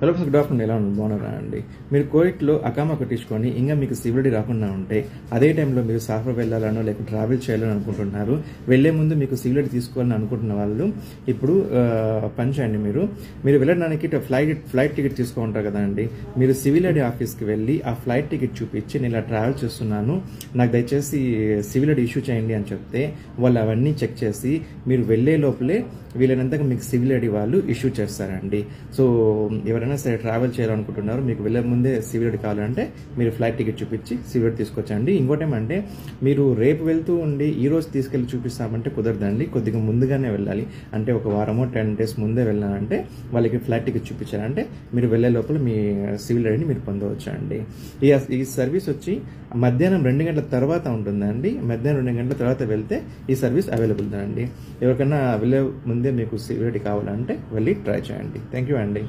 Hello good afternoon ఎలా ఉంది బాగున్నారా అండి? మీరు కోవిడ్లో అకామా కొట్టించుకొని ఇంకా మీకు సివిలిటీ రాకుండా ఉంటే అదే టైంలో మీరు సాఫర్ వెళ్ళాలనో లేక ట్రావెల్ చేయాలని అనుకుంటున్నారు. వెళ్ళే ముందు మీకు సివిలిటీ తీసుకోవాలని అనుకుంటున్న వాళ్ళు ఇప్పుడు ఆ, పని చేయండి మీరు. మీరు వెళ్ళడానికి ఫ్లైట్ ఫ్లైట్ టికెట్ తీసుకుంటారు కదా అండి. మీరు సివిల్ ఐడి ఆఫీస్కి వెళ్ళి ఆ ఫ్లైట్ టికెట్ చూపించి నేను ఇలా ట్రావెల్ చేస్తున్నాను నాకు దయచేసి సివిల్ ఐడి ఇష్యూ చేయండి అని చెప్తే వాళ్ళు అవన్నీ చెక్ చేసి మీరు వెళ్ళే లోపలే వీలైనంతగా మీకు సివిల్ ఐడి వాళ్ళు ఇష్యూ చేస్తారండి. సో ఎవరైనా సరే ట్రావెల్ చేయాలనుకుంటున్నారు మీకు వెళ్ళే ముందే సివిల్ ఐడి కావాలంటే మీరు ఫ్లైట్ టికెట్ చూపించి సివిల్ తీసుకొచ్చండి. ఇంకోటి ఏమంటే మీరు రేపు వెళ్తూ ఉండి ఈ రోజు తీసుకెళ్ళి చూపిస్తామంటే కుదరదండి. కొద్దిగా ముందుగానే వెళ్ళాలి. అంటే ఒక వారమో టెన్ డేస్ ముందే వెళ్ళాలంటే వాళ్ళకి ఫ్లైట్ టికెట్ చూపించాలంటే మీరు వెళ్ళే లోపల మీ సివిల్ ఐడిని మీరు పొందవచ్చు అండి ఈ ఈ సర్వీస్ వచ్చి మధ్యాహ్నం రెండు గంటల తర్వాత ఉంటుందండి. మధ్యాహ్నం రెండు గంటల తర్వాత వెళ్తే ఈ సర్వీస్ అవైలబుల్ అండి ఎవరికైనా వెళ్ళే ముందే మీకు సివిల్ ఐడి కావాలంటే వెళ్ళి ట్రై చేయండి. థ్యాంక్ యూ అండి.